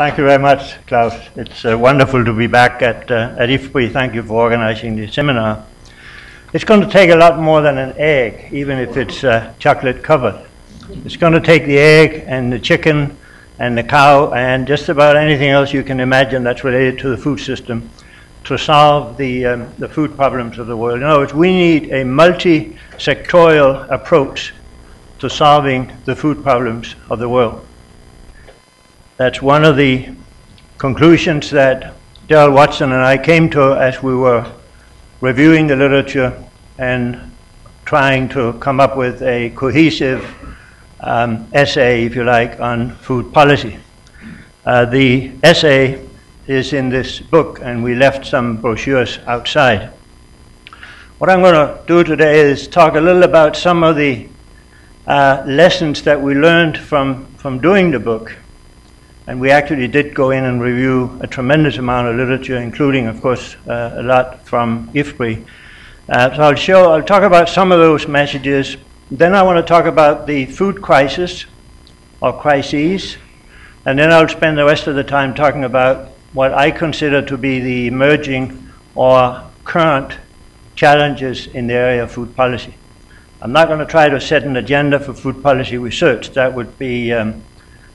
Thank you very much, Klaus. It's uh, wonderful to be back at, uh, at IFPRI. Thank you for organizing this seminar. It's going to take a lot more than an egg, even if it's uh, chocolate covered. It's going to take the egg and the chicken and the cow and just about anything else you can imagine that's related to the food system to solve the, um, the food problems of the world. In other words, we need a multi sectorial approach to solving the food problems of the world. That's one of the conclusions that Derrill Watson and I came to as we were reviewing the literature and trying to come up with a cohesive um, essay, if you like, on food policy. Uh, the essay is in this book, and we left some brochures outside. What I'm going to do today is talk a little about some of the uh, lessons that we learned from, from doing the book. And we actually did go in and review a tremendous amount of literature, including, of course, uh, a lot from IFPRI. Uh, so I'll show, I'll talk about some of those messages. Then I want to talk about the food crisis or crises. And then I'll spend the rest of the time talking about what I consider to be the emerging or current challenges in the area of food policy. I'm not going to try to set an agenda for food policy research. That would be um,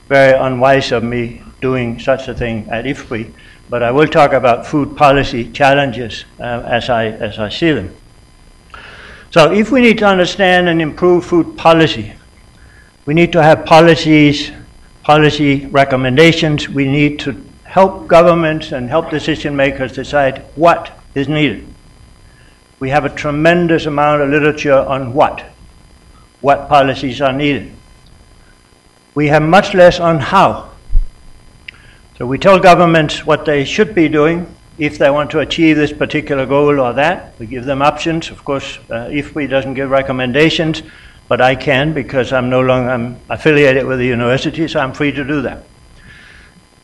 very unwise of me doing such a thing at IFPRI. But I will talk about food policy challenges uh, as, I, as I see them. So if we need to understand and improve food policy, we need to have policies, policy recommendations. We need to help governments and help decision makers decide what is needed. We have a tremendous amount of literature on what, what policies are needed. We have much less on how. So we tell governments what they should be doing, if they want to achieve this particular goal or that. We give them options. Of course, uh, IFPRI doesn't give recommendations, but I can because I'm no longer I'm affiliated with the university, so I'm free to do that.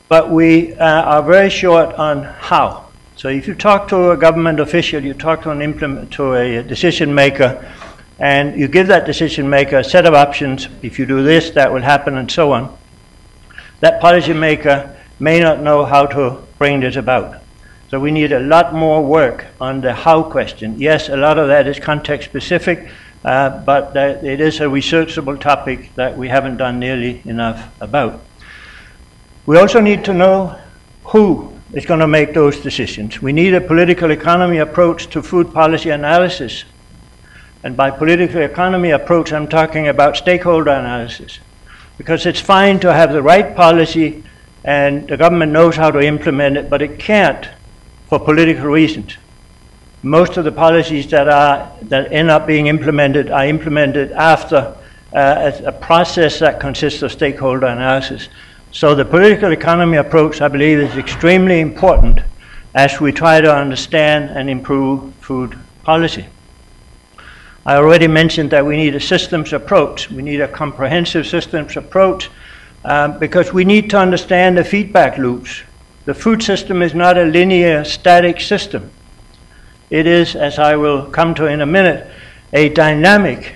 But we uh, are very short on how. So if you talk to a government official, you talk to an implement to a decision maker, and you give that decision maker a set of options. If you do this, that will happen, and so on. That policy maker may not know how to bring this about. So we need a lot more work on the how question. Yes, a lot of that is context specific, uh, but it is a researchable topic that we haven't done nearly enough about. We also need to know who is going to make those decisions. We need a political economy approach to food policy analysis. And by political economy approach, I'm talking about stakeholder analysis. Because it's fine to have the right policy and the government knows how to implement it, but it can't for political reasons. Most of the policies that are that end up being implemented are implemented after uh, a process that consists of stakeholder analysis. So the political economy approach, I believe, is extremely important as we try to understand and improve food policy. I already mentioned that we need a systems approach. We need a comprehensive systems approach um, because we need to understand the feedback loops the food system is not a linear, static system. It is, as I will come to in a minute, a dynamic.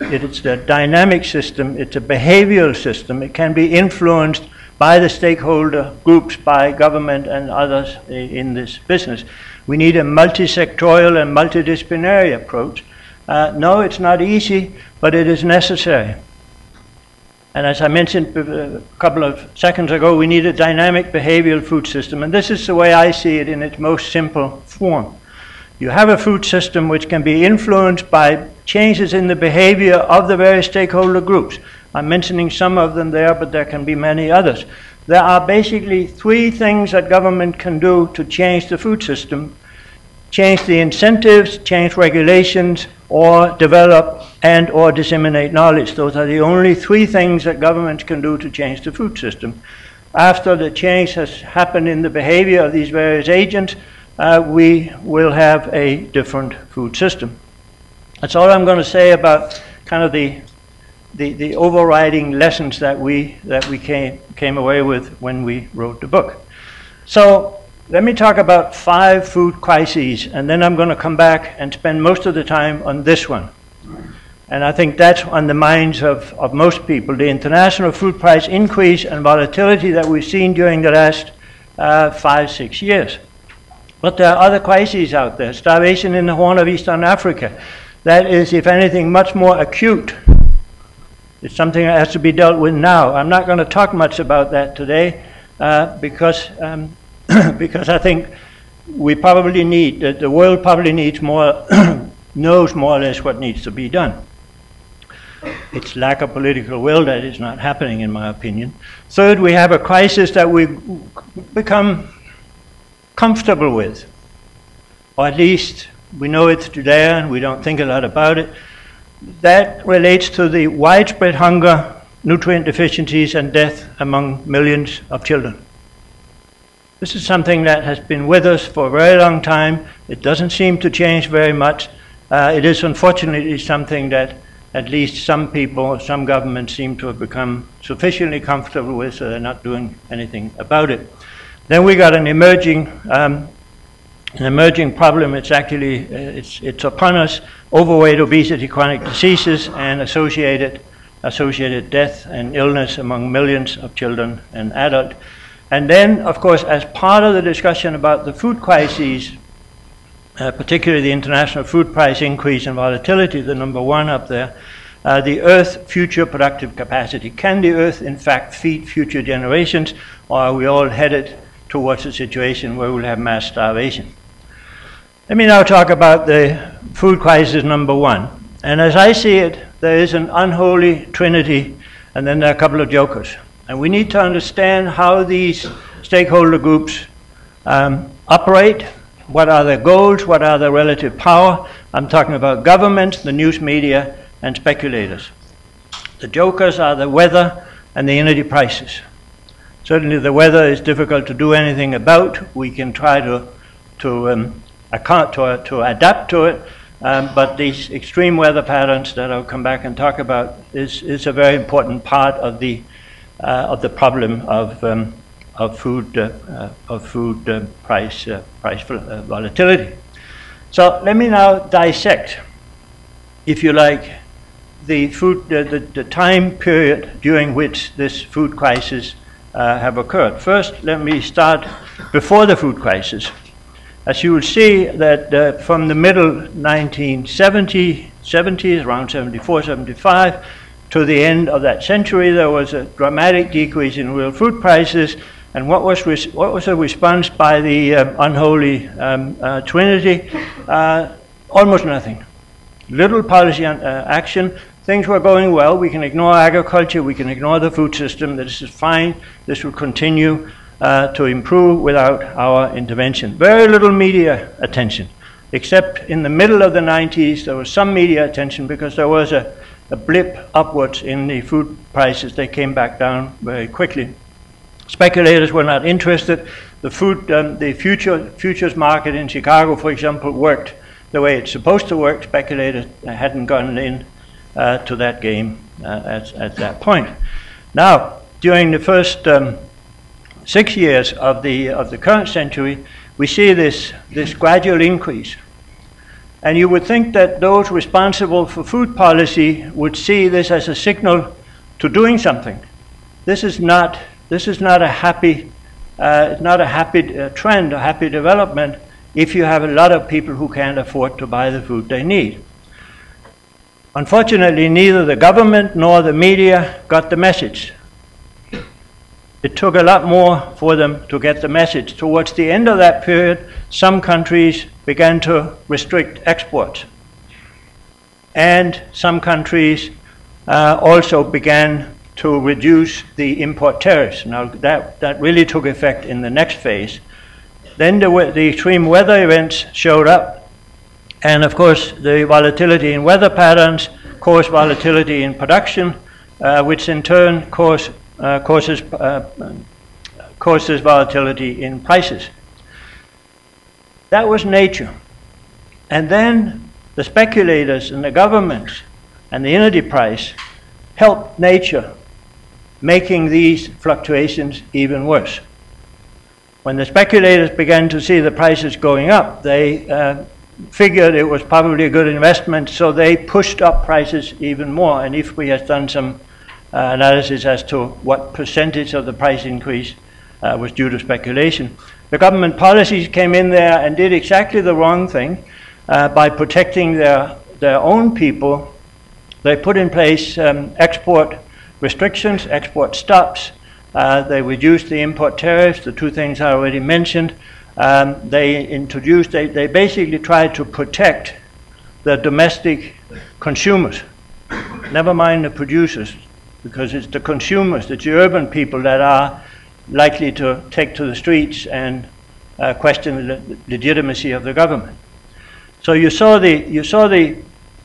It's a dynamic system, it's a behavioral system. It can be influenced by the stakeholder groups, by government and others in this business. We need a multi-sectorial and multidisciplinary approach. Uh, no, it's not easy, but it is necessary. And as I mentioned a couple of seconds ago, we need a dynamic behavioral food system. And this is the way I see it in its most simple form. You have a food system which can be influenced by changes in the behavior of the various stakeholder groups. I'm mentioning some of them there, but there can be many others. There are basically three things that government can do to change the food system change the incentives, change regulations, or develop and or disseminate knowledge. Those are the only three things that governments can do to change the food system. After the change has happened in the behavior of these various agents, uh, we will have a different food system. That's all I'm going to say about kind of the, the, the overriding lessons that we, that we came, came away with when we wrote the book. So let me talk about five food crises, and then I'm going to come back and spend most of the time on this one. And I think that's on the minds of, of most people. The international food price increase and volatility that we've seen during the last uh, five, six years. But there are other crises out there. Starvation in the Horn of Eastern Africa. That is, if anything, much more acute. It's something that has to be dealt with now. I'm not going to talk much about that today uh, because, um, because I think we probably need, the, world probably needs more, knows more or less what needs to be done. It's lack of political will that is not happening, in my opinion. Third, we have a crisis that we've become comfortable with, or at least we know it's there and we don't think a lot about it. That relates to the widespread hunger, nutrient deficiencies, and death among millions of children. This is something that has been with us for a very long time. It doesn't seem to change very much. Uh, it is unfortunately something that at least some people, some governments seem to have become sufficiently comfortable with, so they're not doing anything about it. Then we got an emerging, um, an emerging problem. It's actually uh, it's it's upon us: overweight, obesity, chronic diseases, and associated associated death and illness among millions of children and adults. And then, of course, as part of the discussion about the food crises, uh, particularly the international food price increase and volatility, the number one up there, uh, the Earth's future productive capacity. Can the Earth, in fact, feed future generations, or are we all headed towards a situation where we'll have mass starvation? Let me now talk about the food crisis number one. And as I see it, there is an unholy trinity, and then there are a couple of jokers. And we need to understand how these stakeholder groups um, operate what are their goals? What are their relative power? I'm talking about government, the news media, and speculators. The jokers are the weather and the energy prices. Certainly, the weather is difficult to do anything about. We can try to to um, account to, to adapt to it, um, but these extreme weather patterns that I'll come back and talk about is is a very important part of the of the problem of um, of food, uh, uh, of food uh, price, price volatility. So let me now dissect, if you like, the food, the, the time period during which this food crisis uh, have occurred. First, let me start before the food crisis. As you will see that uh, from the middle 1970s, 70s, around 74, 75, to the end of that century, there was a dramatic decrease in real food prices and what was, what was the response by the uh, unholy um, uh, Trinity? Uh, almost nothing. Little policy uh, action. Things were going well. We can ignore agriculture. We can ignore the food system. This is fine. This will continue uh, to improve without our intervention. Very little media attention, except in the middle of the 90s, there was some media attention because there was a, a blip upwards in the food prices. They came back down very quickly. Speculators were not interested. The, food, um, the future, futures market in Chicago, for example, worked the way it's supposed to work. Speculators hadn't gone in uh, to that game uh, at, at that point. Now, during the first um, six years of the, of the current century, we see this, this gradual increase. And you would think that those responsible for food policy would see this as a signal to doing something. This is not this is not a happy, uh, not a happy uh, trend, a happy development if you have a lot of people who can't afford to buy the food they need. Unfortunately, neither the government nor the media got the message. It took a lot more for them to get the message. Towards the end of that period, some countries began to restrict exports. And some countries uh, also began to reduce the import tariffs. Now, that, that really took effect in the next phase. Then the, the extreme weather events showed up, and of course, the volatility in weather patterns caused volatility in production, uh, which in turn cause, uh, causes, uh, causes volatility in prices. That was nature. And then the speculators and the governments and the energy price helped nature making these fluctuations even worse. When the speculators began to see the prices going up, they uh, figured it was probably a good investment, so they pushed up prices even more. And IFPRI has done some uh, analysis as to what percentage of the price increase uh, was due to speculation. The government policies came in there and did exactly the wrong thing uh, by protecting their, their own people. They put in place um, export restrictions, export stops. Uh, they reduced the import tariffs, the two things I already mentioned. Um, they introduced, they, they basically tried to protect the domestic consumers, never mind the producers, because it's the consumers, it's the urban people that are likely to take to the streets and uh, question the legitimacy of the government. So you saw the you saw the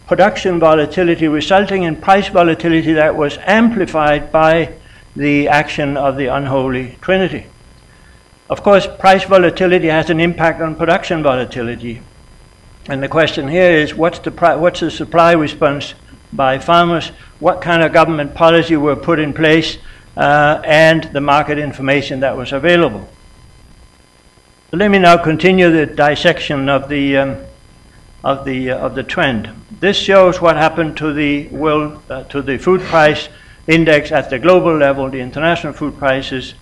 production volatility resulting in price volatility that was amplified by the action of the unholy trinity. Of course, price volatility has an impact on production volatility. And the question here is what's the, what's the supply response by farmers? What kind of government policy were put in place uh, and the market information that was available. So let me now continue the dissection of the um, of the uh, of the trend. This shows what happened to the world uh, to the food price index at the global level, the international food prices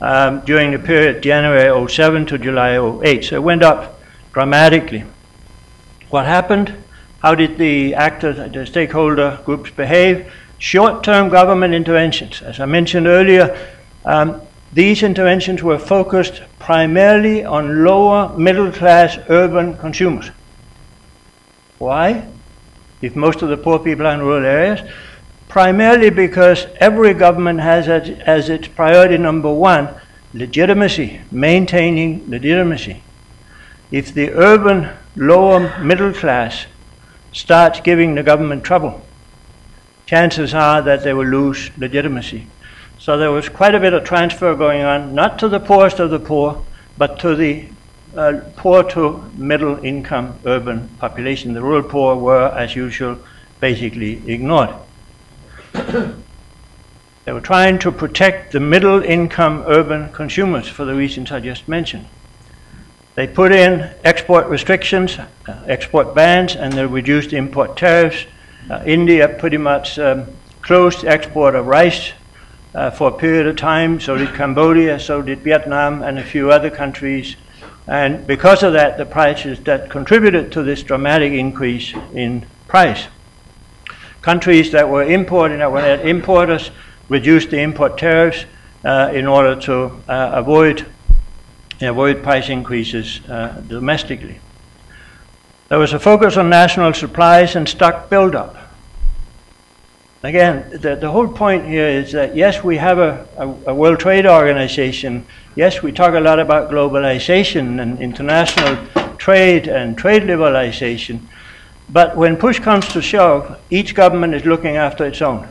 um, during the period January 07 to July 08. So it went up dramatically. What happened? How did the actors, the stakeholder groups behave? Short-term government interventions. As I mentioned earlier, um, these interventions were focused primarily on lower middle-class urban consumers. Why? If most of the poor people are in rural areas, primarily because every government has as, as its priority number one legitimacy, maintaining legitimacy. If the urban lower middle class starts giving the government trouble, chances are that they will lose legitimacy. So there was quite a bit of transfer going on, not to the poorest of the poor, but to the uh, poor to middle income urban population. The rural poor were, as usual, basically ignored. they were trying to protect the middle income urban consumers for the reasons I just mentioned. They put in export restrictions, uh, export bans, and they reduced import tariffs uh, India pretty much um, closed export of rice uh, for a period of time, so did Cambodia, so did Vietnam, and a few other countries. And because of that, the prices that contributed to this dramatic increase in price. Countries that were importing, that were importers, reduced the import tariffs uh, in order to uh, avoid, avoid price increases uh, domestically. There was a focus on national supplies and stock buildup. Again, the, the whole point here is that yes, we have a, a, a World Trade Organization. Yes, we talk a lot about globalization and international trade and trade liberalization. But when push comes to shove, each government is looking after its own.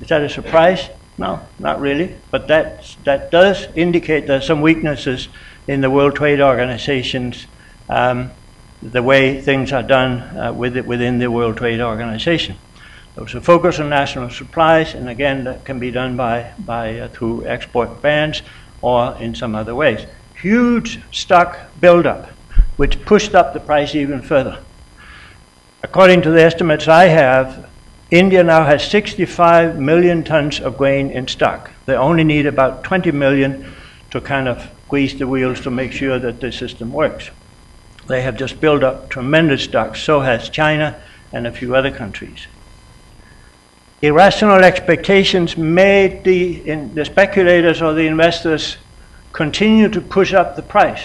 Is that a surprise? No, not really. But that, that does indicate there's some weaknesses in the World Trade Organization's um, the way things are done uh, with it within the World Trade Organization. A focus on national supplies, and again, that can be done by, by uh, through export bans or in some other ways. Huge stock buildup, which pushed up the price even further. According to the estimates I have, India now has 65 million tons of grain in stock. They only need about 20 million to kind of squeeze the wheels to make sure that the system works. They have just built up tremendous stocks. So has China and a few other countries. Irrational expectations made the, in, the speculators or the investors continue to push up the price.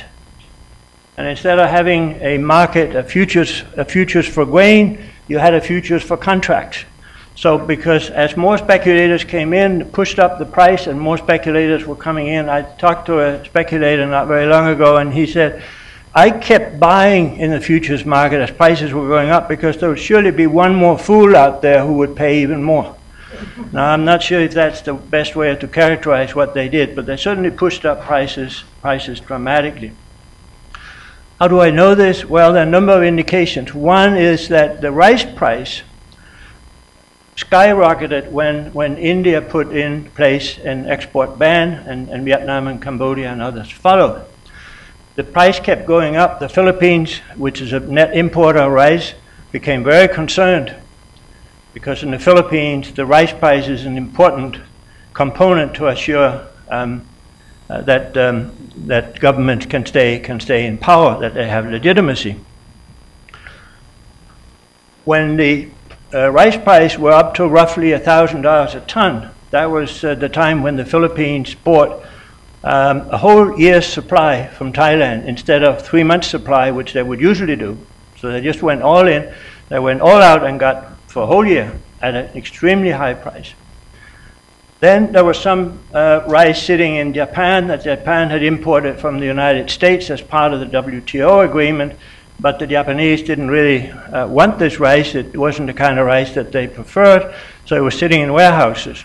And instead of having a market, a futures, a futures for grain, you had a futures for contracts. So because as more speculators came in, pushed up the price, and more speculators were coming in, I talked to a speculator not very long ago, and he said, I kept buying in the futures market as prices were going up because there would surely be one more fool out there who would pay even more. Now, I'm not sure if that's the best way to characterize what they did, but they certainly pushed up prices, prices dramatically. How do I know this? Well, there are a number of indications. One is that the rice price skyrocketed when, when India put in place an export ban, and, and Vietnam and Cambodia and others followed. The price kept going up. The Philippines, which is a net importer of rice, became very concerned because in the Philippines, the rice price is an important component to assure um, uh, that, um, that governments can stay, can stay in power, that they have legitimacy. When the uh, rice price were up to roughly $1,000 a ton, that was uh, the time when the Philippines bought um, a whole year's supply from Thailand instead of three months' supply, which they would usually do. So they just went all in, they went all out and got for a whole year at an extremely high price. Then there was some uh, rice sitting in Japan that Japan had imported from the United States as part of the WTO agreement, but the Japanese didn't really uh, want this rice. It wasn't the kind of rice that they preferred, so it was sitting in warehouses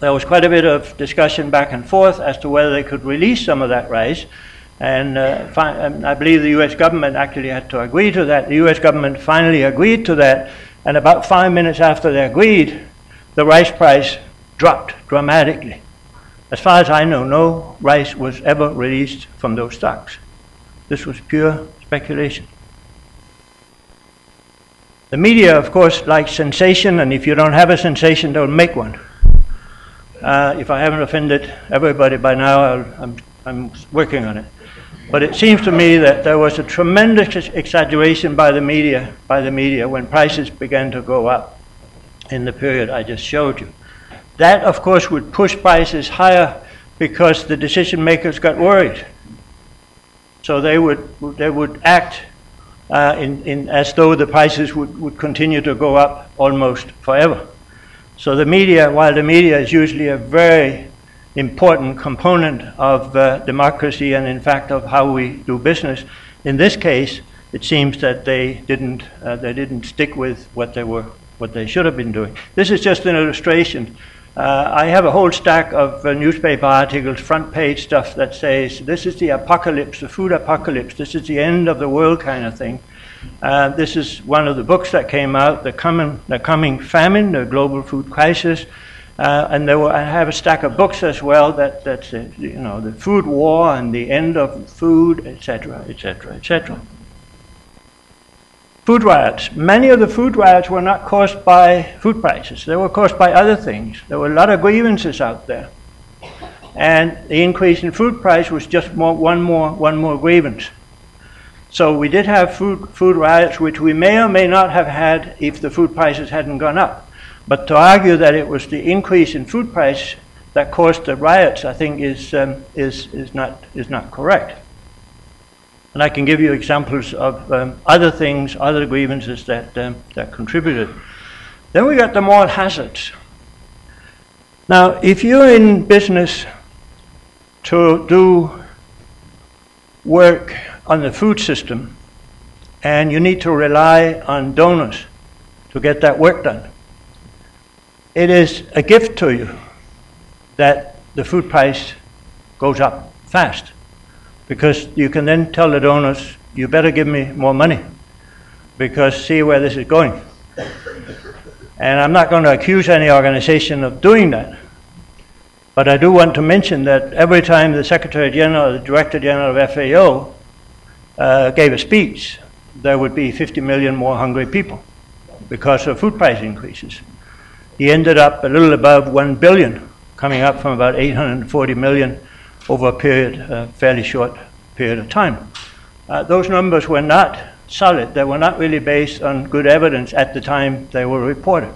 there was quite a bit of discussion back and forth as to whether they could release some of that rice. And uh, fi- um, I believe the US government actually had to agree to that. The US government finally agreed to that, and about five minutes after they agreed, the rice price dropped dramatically. As far as I know, no rice was ever released from those stocks. This was pure speculation. The media, of course, likes sensation, and if you don't have a sensation, they'll make one. Uh, if I haven't offended everybody by now, i I'm, I'm working on it. But it seems to me that there was a tremendous exaggeration by the media, by the media when prices began to go up in the period I just showed you. That, of course, would push prices higher because the decision makers got worried. So they would, they would act uh, in, in, as though the prices would, would continue to go up almost forever. So the media, while the media is usually a very important component of uh, democracy and in fact of how we do business, in this case, it seems that they didn't, uh, they didn't stick with what they were, what they should have been doing. This is just an illustration. Uh, I have a whole stack of uh, newspaper articles, front page stuff that says this is the apocalypse, the food apocalypse, this is the end of the world kind of thing. Uh, this is one of the books that came out, The Coming, the coming Famine, the Global Food Crisis. Uh, and there were, I have a stack of books as well that, that's, you know, the food war and the end of food, etc., etc., etc. Food riots. Many of the food riots were not caused by food prices. They were caused by other things. There were a lot of grievances out there. And the increase in food price was just more, one, more, one more grievance. So we did have food, food riots, which we may or may not have had if the food prices hadn't gone up. But to argue that it was the increase in food price that caused the riots, I think, is, um, is, is, not, is not correct. And I can give you examples of um, other things, other grievances that, um, that contributed. Then we got the moral hazards. Now, if you're in business to do work on the food system, and you need to rely on donors to get that work done. It is a gift to you that the food price goes up fast because you can then tell the donors, you better give me more money because see where this is going. And I'm not going to accuse any organization of doing that. But I do want to mention that every time the Secretary General or the Director General of FAO uh, gave a speech, there would be 50 million more hungry people because of food price increases. He ended up a little above 1 billion, coming up from about 840 million over a period, a fairly short period of time. Uh, those numbers were not solid. They were not really based on good evidence at the time they were reported.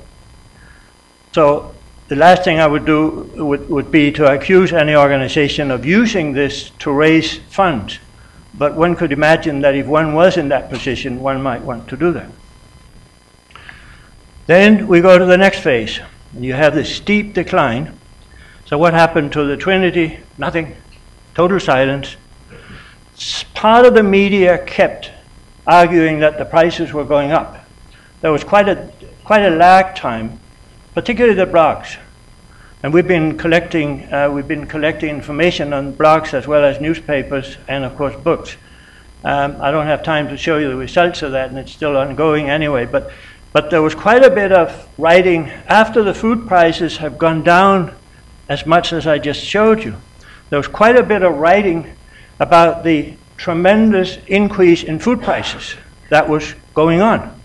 So the last thing I would do would, would be to accuse any organization of using this to raise funds but one could imagine that if one was in that position, one might want to do that. Then we go to the next phase. You have this steep decline. So, what happened to the Trinity? Nothing. Total silence. Part of the media kept arguing that the prices were going up. There was quite a, quite a lag time, particularly the blogs. And we've been collecting, uh, we've been collecting information on blogs as well as newspapers and, of course, books. Um, I don't have time to show you the results of that, and it's still ongoing anyway. But, but there was quite a bit of writing after the food prices have gone down as much as I just showed you. There was quite a bit of writing about the tremendous increase in food prices that was going on.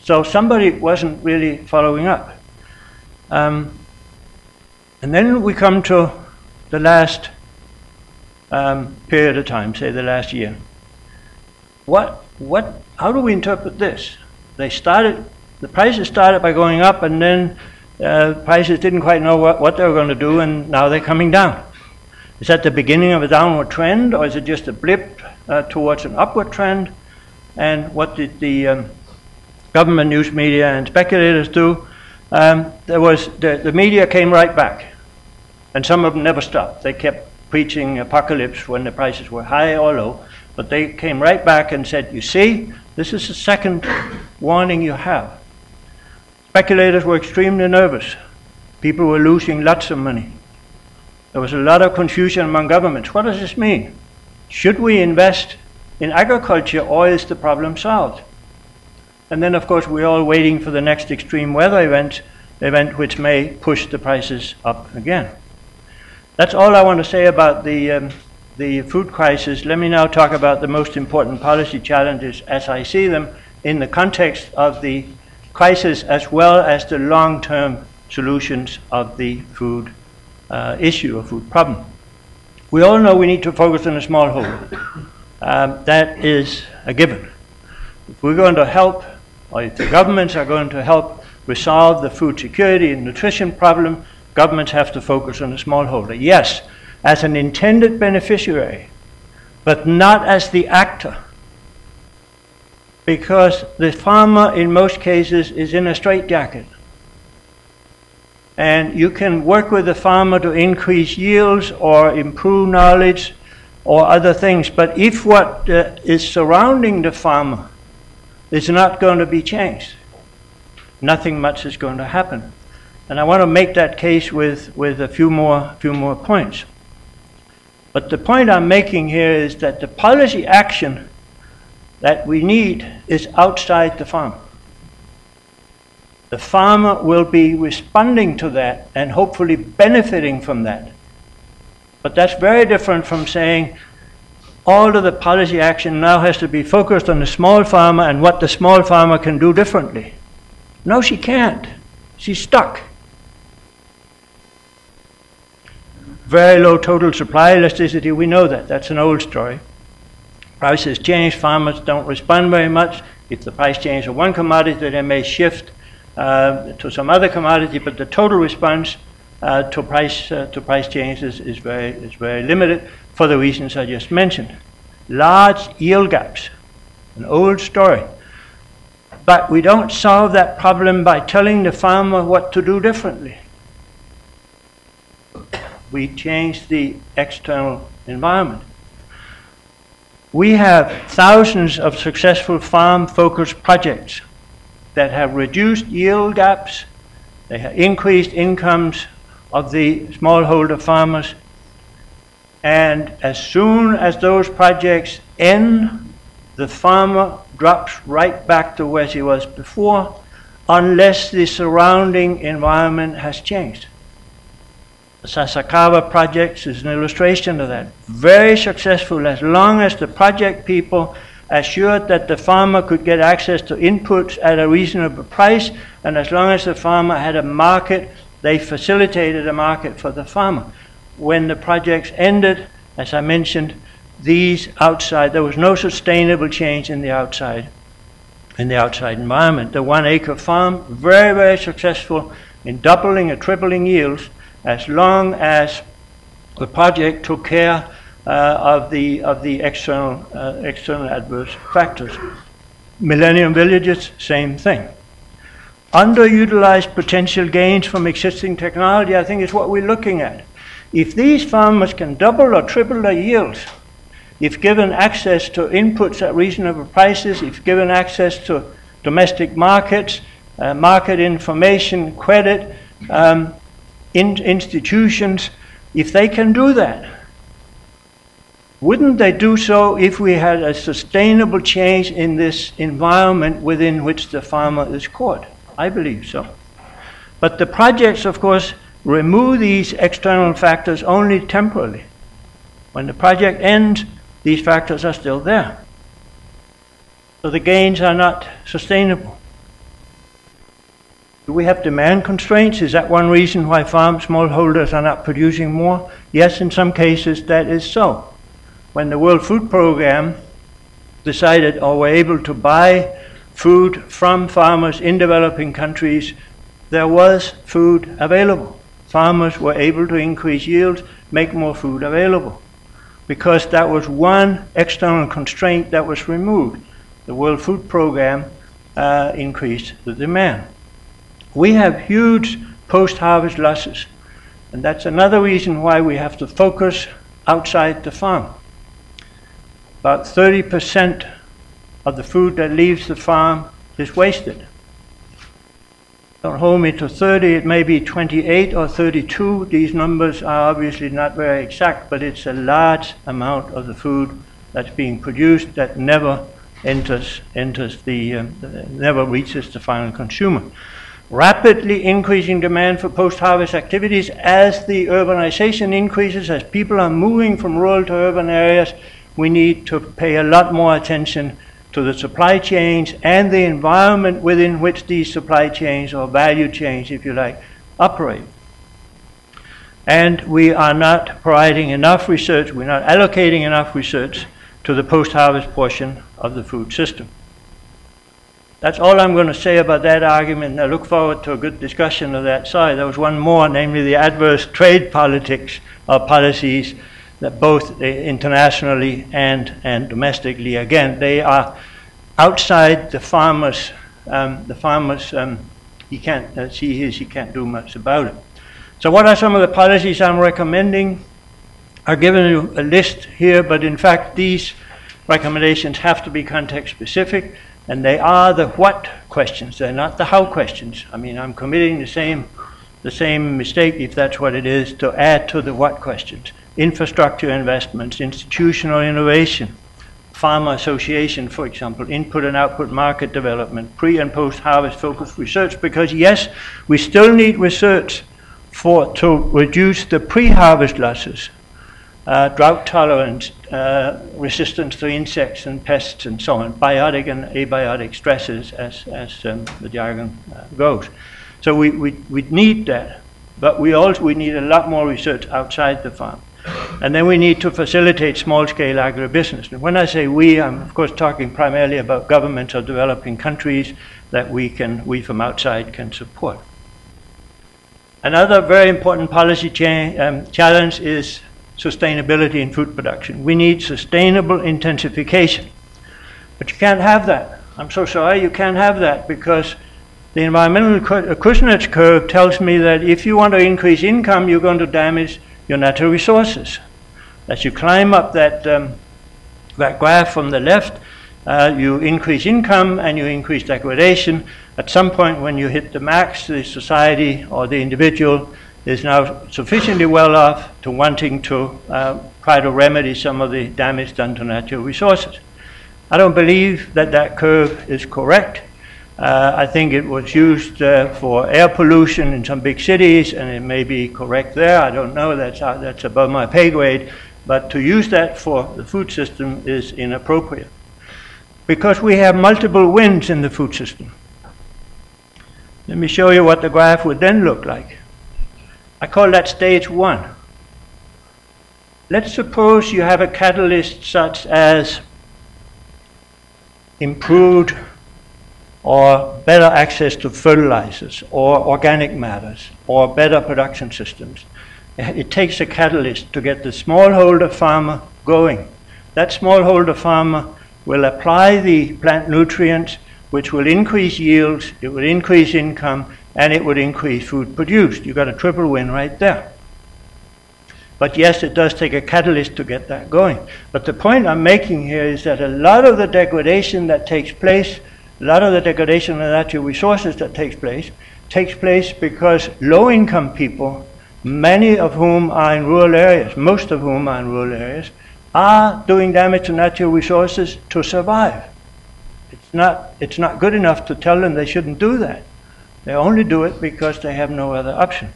So somebody wasn't really following up. Um, and then we come to the last um, period of time, say the last year. What, what, how do we interpret this? They started, the prices started by going up, and then uh, prices didn't quite know what, what they were going to do, and now they're coming down. Is that the beginning of a downward trend, or is it just a blip uh, towards an upward trend? And what did the um, government news media and speculators do? Um, there was the, the media came right back, and some of them never stopped. They kept preaching apocalypse when the prices were high or low, but they came right back and said, "You see, this is the second warning you have." Speculators were extremely nervous. People were losing lots of money. There was a lot of confusion among governments. What does this mean? Should we invest in agriculture or is the problem solved? And then, of course, we're all waiting for the next extreme weather event, event which may push the prices up again. That's all I want to say about the, um, the food crisis. Let me now talk about the most important policy challenges as I see them in the context of the crisis as well as the long term solutions of the food uh, issue or food problem. We all know we need to focus on the smallholder. Um, that is a given. If we're going to help, or if the governments are going to help resolve the food security and nutrition problem, governments have to focus on the smallholder. Yes, as an intended beneficiary, but not as the actor. Because the farmer, in most cases, is in a straitjacket and you can work with the farmer to increase yields or improve knowledge or other things. But if what uh, is surrounding the farmer is not going to be changed, nothing much is going to happen. And I want to make that case with, with a few more, few more points. But the point I'm making here is that the policy action that we need is outside the farm the farmer will be responding to that and hopefully benefiting from that. But that's very different from saying all of the policy action now has to be focused on the small farmer and what the small farmer can do differently. No, she can't. She's stuck. Very low total supply elasticity, we know that. That's an old story. Prices change, farmers don't respond very much. If the price changes of one commodity, they may shift uh, to some other commodity, but the total response uh, to price uh, to price changes is very is very limited for the reasons I just mentioned. Large yield gaps, an old story. But we don't solve that problem by telling the farmer what to do differently. We change the external environment. We have thousands of successful farm focused projects that have reduced yield gaps, they have increased incomes of the smallholder farmers. And as soon as those projects end, the farmer drops right back to where he was before, unless the surrounding environment has changed. Sasakawa project is an illustration of that. Very successful as long as the project people assured that the farmer could get access to inputs at a reasonable price, and as long as the farmer had a market, they facilitated a market for the farmer. When the projects ended, as I mentioned, these outside, there was no sustainable change in the outside, in the outside environment. The One Acre Fund, very, very successful in doubling or tripling yields as long as the project took care uh, of the of the external uh, external adverse factors. Millennium villages, same thing. Underutilized potential gains from existing technology, I think, is what we're looking at. If these farmers can double or triple their yields, if given access to inputs at reasonable prices, if given access to domestic markets, uh, market information, credit, um, in institutions, if they can do that, wouldn't they do so if we had a sustainable change in this environment within which the farmer is caught? I believe so. But the projects, of course, remove these external factors only temporarily. When the project ends, these factors are still there. So the gains are not sustainable. Do we have demand constraints? Is that one reason why farm smallholders are not producing more? Yes, in some cases that is so. When the World Food Program decided or were able to buy food from farmers in developing countries, there was food available. Farmers were able to increase yields, make more food available. Because that was one external constraint that was removed. The World Food Program uh, increased the demand. We have huge post harvest losses, and that's another reason why we have to focus outside the farm. About 30% of the food that leaves the farm is wasted. Don't hold me to 30, it may be 28 or 32. These numbers are obviously not very exact, but it's a large amount of the food that's being produced that never enters, enters the, um, never reaches the final consumer. Rapidly increasing demand for post-harvest activities as the urbanization increases, as people are moving from rural to urban areas, we need to pay a lot more attention to the supply chains and the environment within which these supply chains or value chains, if you like, operate. And we are not providing enough research, we're not allocating enough research to the post-harvest portion of the food system. That's all I'm going to say about that argument. I look forward to a good discussion of that side. There was one more, namely the adverse trade politics or policies that both internationally and, and domestically, again, they are outside the farmers. Um, the farmers, um, he can't uh, see his, he can't do much about it. So, what are some of the policies I'm recommending? I've given you a list here, but in fact, these recommendations have to be context specific, and they are the what questions. They're not the how questions. I mean, I'm committing the same, the same mistake, if that's what it is, to add to the what questions infrastructure investments, institutional innovation, farmer association, for example, input and output market development, pre and post harvest focused research, because yes, we still need research for to reduce the pre harvest losses, uh, drought tolerance, uh, resistance to insects and pests, and so on, biotic and abiotic stresses, as, as um, the jargon uh, goes. So we, we, we need that, but we also we need a lot more research outside the farm. And then we need to facilitate small-scale agribusiness. And when I say we, I'm of course talking primarily about governments of developing countries that we can, we from outside can support. Another very important policy cha um, challenge is sustainability in food production. We need sustainable intensification. But you can't have that. I'm so sorry, you can't have that because the environmental Kuznets curve tells me that if you want to increase income, you're going to damage your natural resources. As you climb up that, um, that graph from the left, uh, you increase income and you increase degradation. At some point, when you hit the max, the society or the individual is now sufficiently well off to wanting to uh, try to remedy some of the damage done to natural resources. I don't believe that that curve is correct. Uh, I think it was used uh, for air pollution in some big cities, and it may be correct there. I don't know. That's, uh, that's above my pay grade. But to use that for the food system is inappropriate. Because we have multiple winds in the food system. Let me show you what the graph would then look like. I call that stage one. Let's suppose you have a catalyst such as improved or better access to fertilizers or organic matters or better production systems. It takes a catalyst to get the smallholder farmer going. That smallholder farmer will apply the plant nutrients, which will increase yields, it will increase income, and it would increase food produced. You've got a triple win right there. But yes, it does take a catalyst to get that going. But the point I'm making here is that a lot of the degradation that takes place a lot of the degradation of natural resources that takes place takes place because low income people, many of whom are in rural areas, most of whom are in rural areas, are doing damage to natural resources to survive. It's not, it's not good enough to tell them they shouldn't do that. They only do it because they have no other option.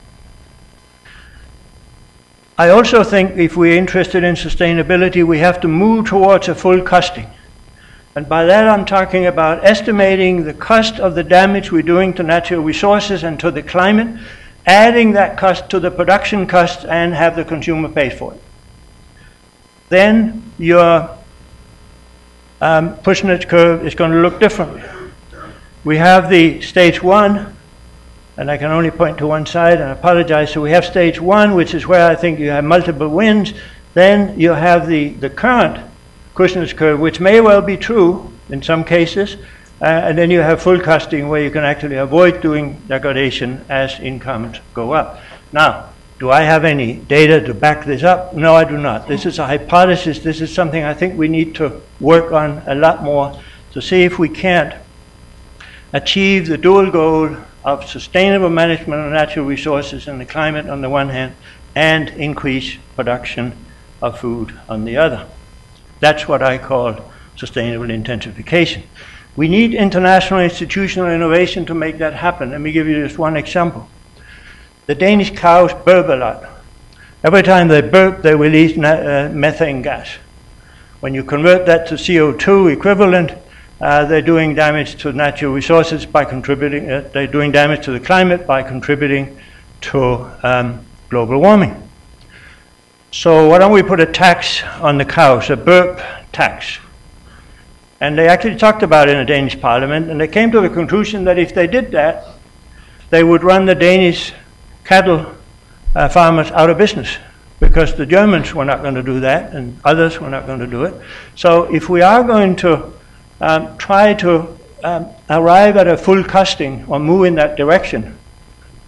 I also think if we're interested in sustainability, we have to move towards a full costing. And by that, I'm talking about estimating the cost of the damage we're doing to natural resources and to the climate, adding that cost to the production cost, and have the consumer pay for it. Then your um, Kuznets curve is going to look differently. We have the stage one, and I can only point to one side and apologize. So we have stage one, which is where I think you have multiple winds. Then you have the, the current Kuznets curve, which may well be true in some cases. Uh, and then you have full costing where you can actually avoid doing degradation as incomes go up. Now, do I have any data to back this up? No, I do not. This is a hypothesis. This is something I think we need to work on a lot more to see if we can't achieve the dual goal of sustainable management of natural resources and the climate on the one hand and increase production of food on the other. That's what I call sustainable intensification. We need international institutional innovation to make that happen. Let me give you just one example. The Danish cows burp a lot. Every time they burp, they release uh, methane gas. When you convert that to CO2 equivalent, uh, they're doing damage to natural resources by contributing, uh, they're doing damage to the climate by contributing to um, global warming. So why don't we put a tax on the cows, a burp tax? And they actually talked about it in the Danish parliament, and they came to the conclusion that if they did that, they would run the Danish cattle uh, farmers out of business because the Germans were not going to do that, and others were not going to do it. So if we are going to um, try to um, arrive at a full costing or move in that direction,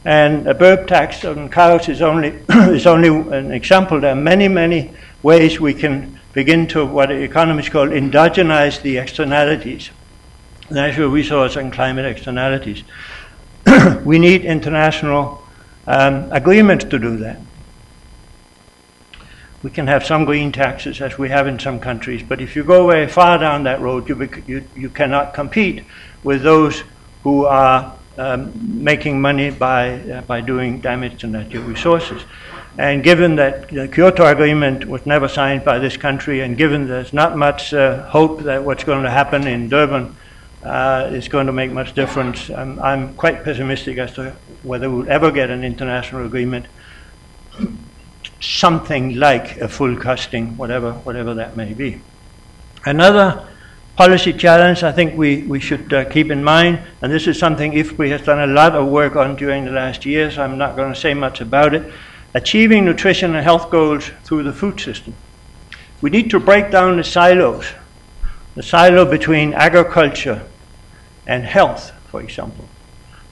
and a burp tax on cows is only, is only an example. There are many, many ways we can begin to, what economists call, endogenize the externalities, natural resource and climate externalities. we need international um, agreements to do that. We can have some green taxes, as we have in some countries, but if you go very far down that road, you, you, you cannot compete with those who are um, making money by, uh, by doing damage to natural resources. And given that the Kyoto Agreement was never signed by this country, and given there's not much uh, hope that what's going to happen in Durban uh, is going to make much difference, I'm, I'm quite pessimistic as to whether we'll ever get an international agreement, something like a full costing, whatever, whatever that may be. Another policy challenge I think we, we should uh, keep in mind, and this is something IFPRI has done a lot of work on during the last years, I'm not going to say much about it, achieving nutrition and health goals through the food system. We need to break down the silos, the silo between agriculture and health, for example.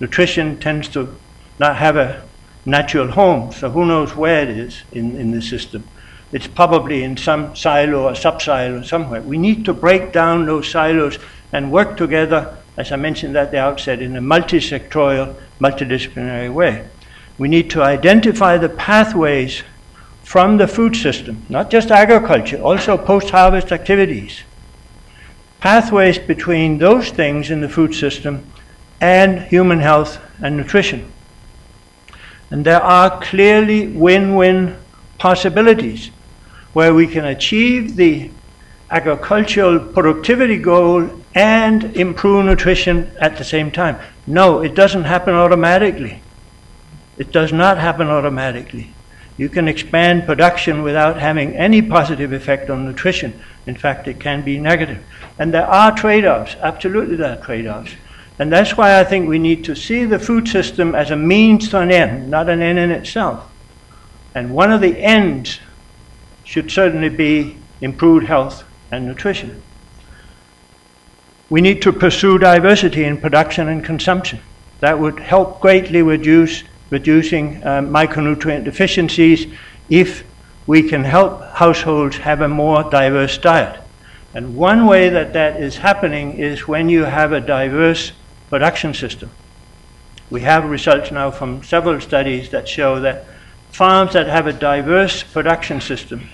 Nutrition tends to not have a natural home, so who knows where it is in, in the system. It's probably in some silo or sub-silo somewhere. We need to break down those silos and work together, as I mentioned at the outset, in a multi-sectorial, multidisciplinary way. We need to identify the pathways from the food system, not just agriculture, also post-harvest activities. Pathways between those things in the food system and human health and nutrition. And there are clearly win-win possibilities where we can achieve the agricultural productivity goal and improve nutrition at the same time. No, it doesn't happen automatically. It does not happen automatically. You can expand production without having any positive effect on nutrition. In fact, it can be negative. And there are trade offs, absolutely, there are trade offs. And that's why I think we need to see the food system as a means to an end, not an end in itself. And one of the ends should certainly be improved health and nutrition. We need to pursue diversity in production and consumption. That would help greatly reduce reducing um, micronutrient deficiencies if we can help households have a more diverse diet. And one way that that is happening is when you have a diverse production system. We have results now from several studies that show that farms that have a diverse production system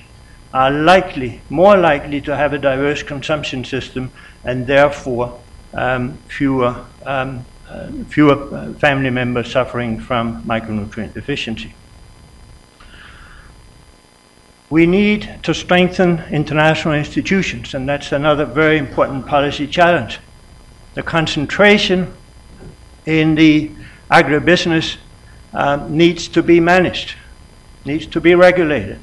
are likely, more likely to have a diverse consumption system and therefore um, fewer, um, uh, fewer uh, family members suffering from micronutrient deficiency. We need to strengthen international institutions, and that's another very important policy challenge. The concentration in the agribusiness uh, needs to be managed, needs to be regulated.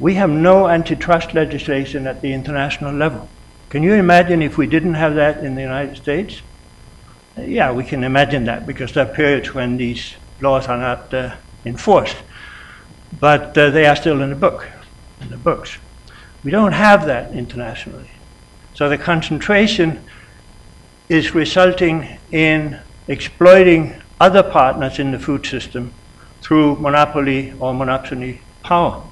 We have no antitrust legislation at the international level. Can you imagine if we didn't have that in the United States? Yeah, we can imagine that because there are periods when these laws are not uh, enforced, but uh, they are still in the book in the books. We don't have that internationally. So the concentration is resulting in exploiting other partners in the food system through monopoly or monopsony power.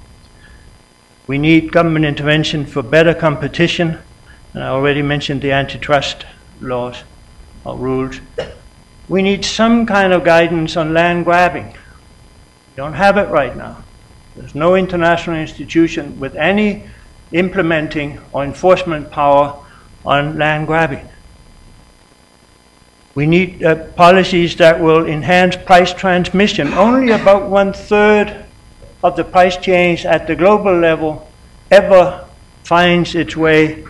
We need government intervention for better competition, and I already mentioned the antitrust laws or rules. We need some kind of guidance on land grabbing. We don't have it right now. There's no international institution with any implementing or enforcement power on land grabbing. We need uh, policies that will enhance price transmission. Only about one third of the price change at the global level ever finds its way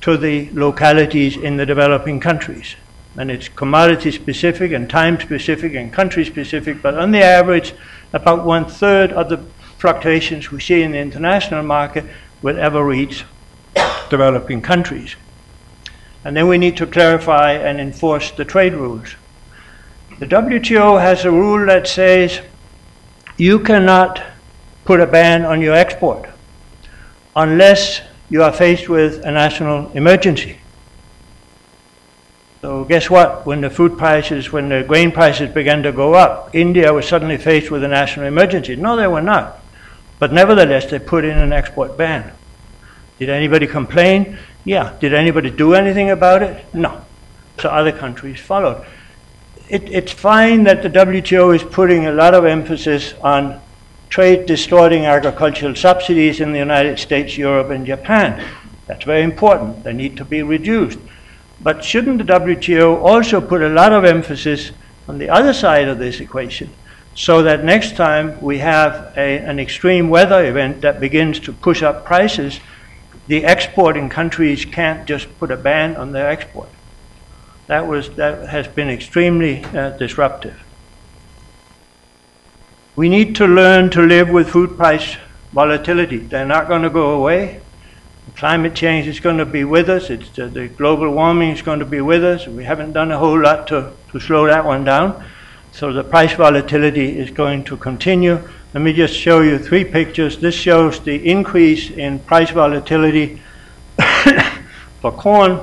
to the localities in the developing countries. And it's commodity specific and time specific and country specific, but on the average, about one third of the fluctuations we see in the international market will ever reach developing countries. And then we need to clarify and enforce the trade rules. The WTO has a rule that says you cannot put a ban on your export unless you are faced with a national emergency. So guess what? When the food prices, when the grain prices began to go up, India was suddenly faced with a national emergency. No, they were not. But nevertheless, they put in an export ban. Did anybody complain? Yeah. Did anybody do anything about it? No. So other countries followed. It, it's fine that the WTO is putting a lot of emphasis on trade distorting agricultural subsidies in the United States, Europe, and Japan. That's very important. They need to be reduced. But shouldn't the WTO also put a lot of emphasis on the other side of this equation? so that next time we have a, an extreme weather event that begins to push up prices, the exporting countries can't just put a ban on their export. That, was, that has been extremely uh, disruptive. We need to learn to live with food price volatility. They're not going to go away. Climate change is going to be with us. It's, uh, the global warming is going to be with us. We haven't done a whole lot to, to slow that one down. So the price volatility is going to continue. Let me just show you three pictures. This shows the increase in price volatility for corn,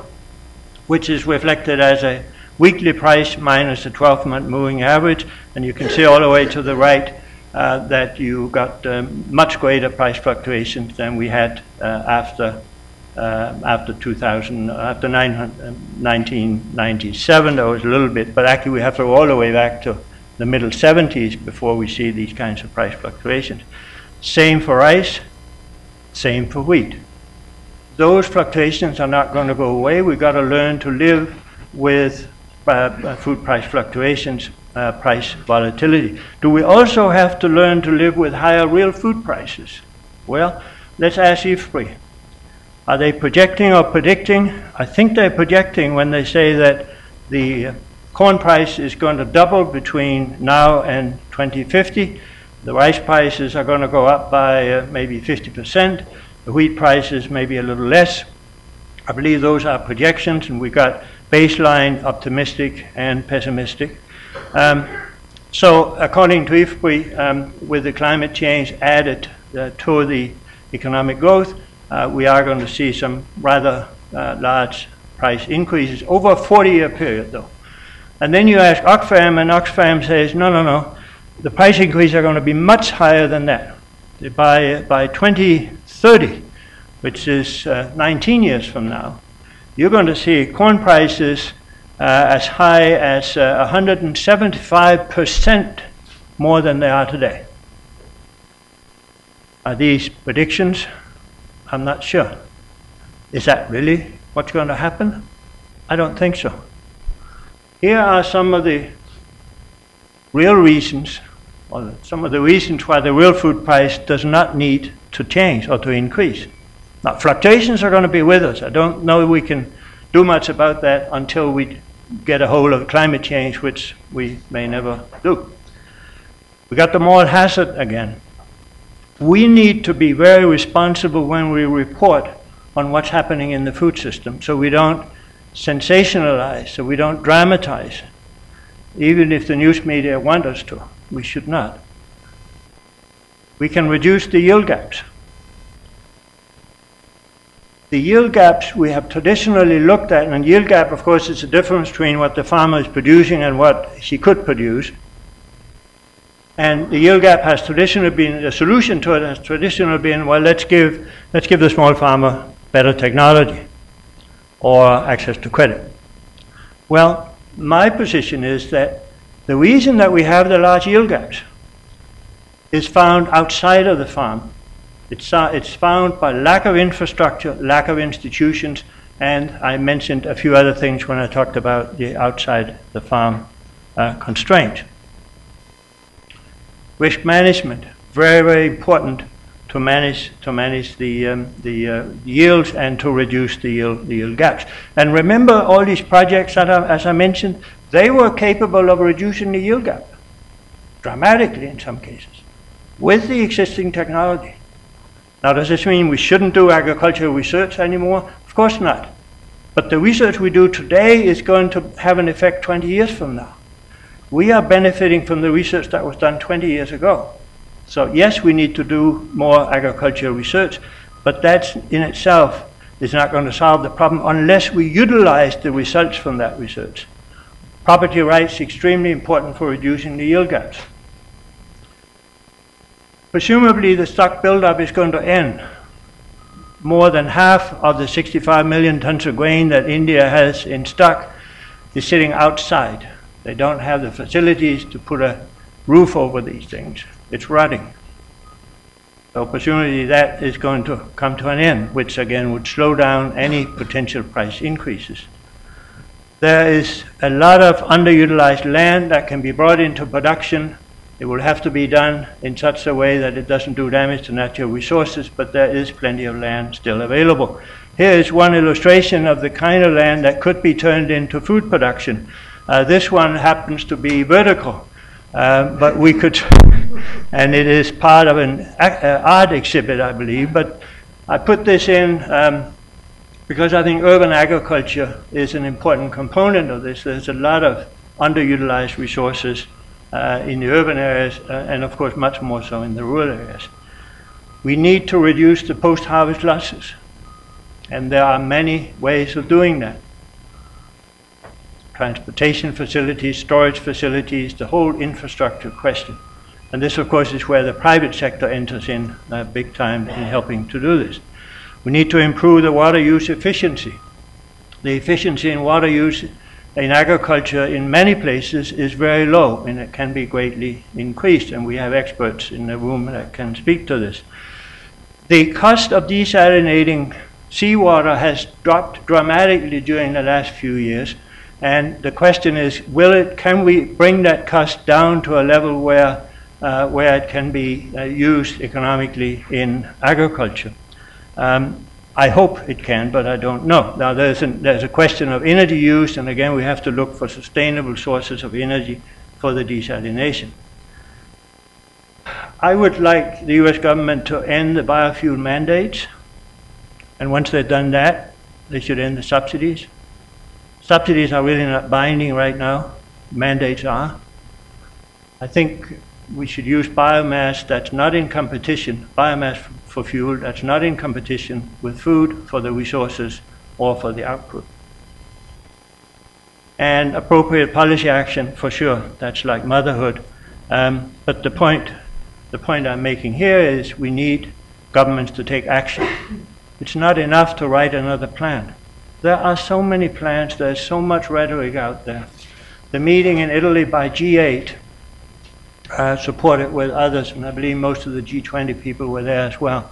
which is reflected as a weekly price minus the 12 month moving average. And you can see all the way to the right uh, that you got um, much greater price fluctuations than we had uh, after. Uh, after 2000, after 1997, there was a little bit, but actually we have to go all the way back to the middle 70s before we see these kinds of price fluctuations. Same for rice, same for wheat. Those fluctuations are not going to go away. We've got to learn to live with uh, uh, food price fluctuations, uh, price volatility. Do we also have to learn to live with higher real food prices? Well, let's ask IFPRI. Are they projecting or predicting? I think they're projecting when they say that the corn price is going to double between now and 2050. The rice prices are going to go up by uh, maybe 50%. The wheat prices maybe a little less. I believe those are projections, and we've got baseline optimistic and pessimistic. Um, so, according to IFPRI, um, with the climate change added uh, to the economic growth, uh, we are going to see some rather uh, large price increases over a 40 year period, though. And then you ask Oxfam, and Oxfam says, no, no, no, the price increases are going to be much higher than that. By, by 2030, which is uh, 19 years from now, you're going to see corn prices uh, as high as uh, 175% more than they are today. Are these predictions? I'm not sure. Is that really what's going to happen? I don't think so. Here are some of the real reasons or some of the reasons why the real food price does not need to change or to increase. Now, fluctuations are going to be with us. I don't know we can do much about that until we get a hold of climate change, which we may never do. We got the moral hazard again. We need to be very responsible when we report on what's happening in the food system so we don't sensationalize, so we don't dramatize. Even if the news media want us to, we should not. We can reduce the yield gaps. The yield gaps we have traditionally looked at, and yield gap, of course, is the difference between what the farmer is producing and what she could produce. And the yield gap has traditionally been, the solution to it has traditionally been, well, let's give, let's give the small farmer better technology or access to credit. Well, my position is that the reason that we have the large yield gaps is found outside of the farm it's, uh, it's found by lack of infrastructure, lack of institutions, and I mentioned a few other things when I talked about the outside the farm uh, constraint. Risk management, very, very important to manage to manage the um, the uh, yields and to reduce the yield the yield gaps. And remember, all these projects that I, as I mentioned, they were capable of reducing the yield gap dramatically in some cases with the existing technology. Now, does this mean we shouldn't do agricultural research anymore? Of course not. But the research we do today is going to have an effect 20 years from now. We are benefiting from the research that was done 20 years ago. So, yes, we need to do more agricultural research, but that in itself is not going to solve the problem unless we utilize the results from that research. Property rights extremely important for reducing the yield gaps. Presumably, the stock buildup is going to end. More than half of the 65 million tons of grain that India has in stock is sitting outside. They don't have the facilities to put a roof over these things. It's rotting. So presumably that is going to come to an end, which again would slow down any potential price increases. There is a lot of underutilized land that can be brought into production it will have to be done in such a way that it doesn't do damage to natural resources, but there is plenty of land still available. Here is one illustration of the kind of land that could be turned into food production. Uh, this one happens to be vertical, uh, but we could, and it is part of an uh, art exhibit, I believe. But I put this in um, because I think urban agriculture is an important component of this. There's a lot of underutilized resources uh, in the urban areas, uh, and of course much more so in the rural areas. We need to reduce the post-harvest losses, and there are many ways of doing that. Transportation facilities, storage facilities, the whole infrastructure question. And this, of course, is where the private sector enters in uh, big time in helping to do this. We need to improve the water use efficiency. The efficiency in water use in agriculture in many places is very low and it can be greatly increased, and we have experts in the room that can speak to this. The cost of desalinating seawater has dropped dramatically during the last few years, and the question is, will it, can we bring that cost down to a level where, uh, where it can be uh, used economically in agriculture? Um, I hope it can, but I don't know. Now, there's, an, there's a question of energy use, and again, we have to look for sustainable sources of energy for the desalination. I would like the US government to end the biofuel mandates, and once they've done that, they should end the subsidies. Subsidies are really not binding right now, mandates are. I think we should use biomass that's not in competition, biomass for fuel that's not in competition with food for the resources or for the output. And appropriate policy action for sure, that's like motherhood. Um, but the point, the point I'm making here is we need governments to take action. It's not enough to write another plan. There are so many plans, there's so much rhetoric out there. The meeting in Italy by G8 uh, support it with others, and I believe most of the G20 people were there as well.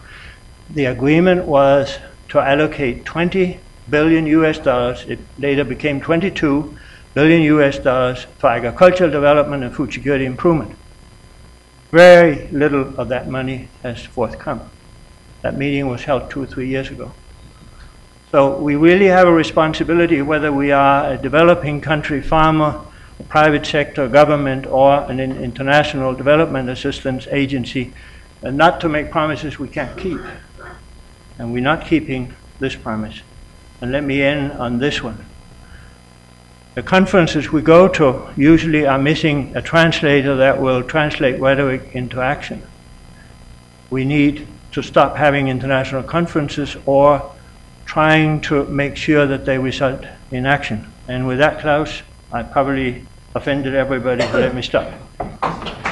The agreement was to allocate 20 billion US dollars. It later became 22 billion US dollars for agricultural development and food security improvement. Very little of that money has forthcome. That meeting was held two or three years ago. So we really have a responsibility, whether we are a developing country farmer, private sector government, or an international development assistance agency, uh, not to make promises we can't keep. And we're not keeping this promise. And let me end on this one. The conferences we go to usually are missing a translator that will translate rhetoric into action. We need to stop having international conferences or trying to make sure that they result in action. And with that, Klaus, I probably offended everybody, let me stop.